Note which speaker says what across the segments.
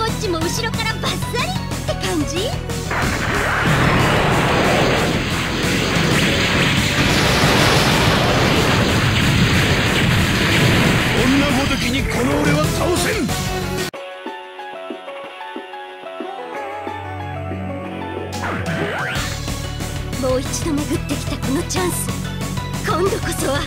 Speaker 1: こっちも後ろからバッサリって感じ？
Speaker 2: きにこの俺は倒せん！
Speaker 1: もう一度巡ってきたこのチャンス。今度こそは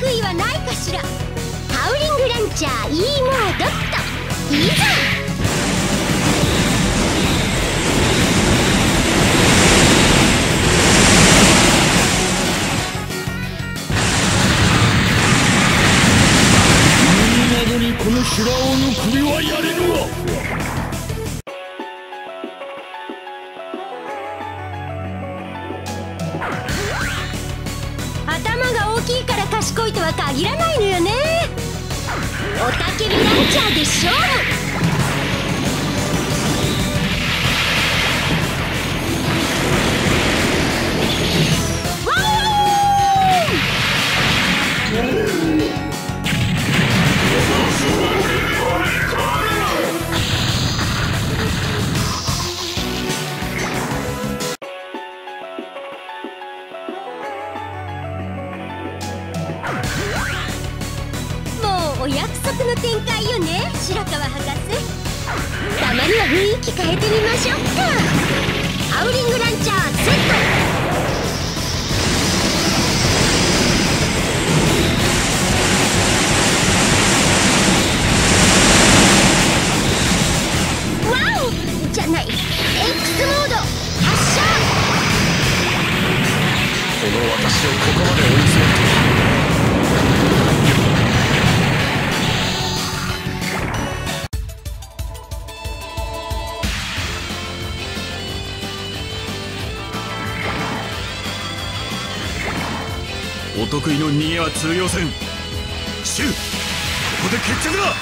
Speaker 1: 悔いはないかしら。ハウリングランチャー E モードっと。いざきいから賢いとは限らないのよね。おたけびランチャーで勝負お約束の展開よね。白川博士。たまには雰囲気変えてみましょうか。ハウリングランチャーセット。
Speaker 2: お得意の逃げは通用せんシュここで決着だ。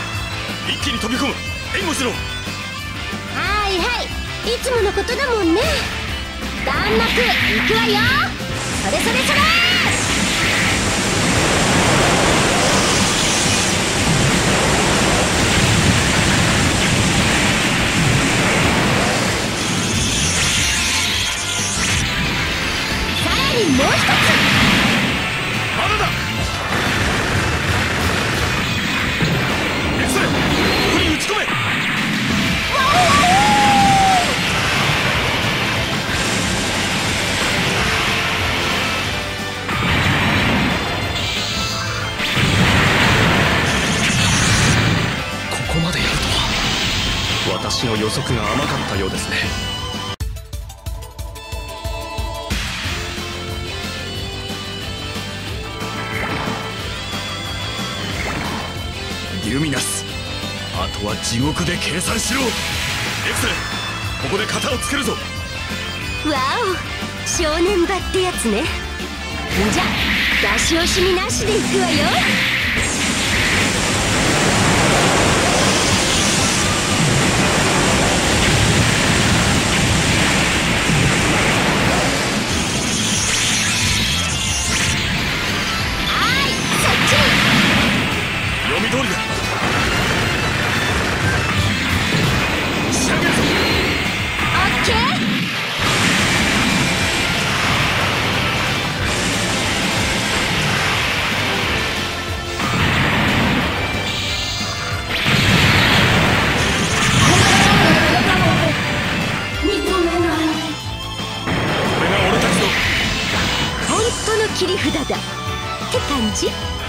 Speaker 2: 一気に飛び込む。援護しろ。
Speaker 1: はいはい。いつものことだもんね。弾幕いくわよ。それそれそれ。さらにもう一つ。
Speaker 2: 私の予測が甘かったようですね。ルミナス。あとは地獄で計算しろ。エクセルここで型をつけるぞ。
Speaker 1: わお少年場ってやつね。じゃ出し惜しみなしでいくわよ。切り札だ。って感じ。